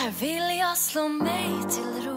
I vill jag slå mig till ro.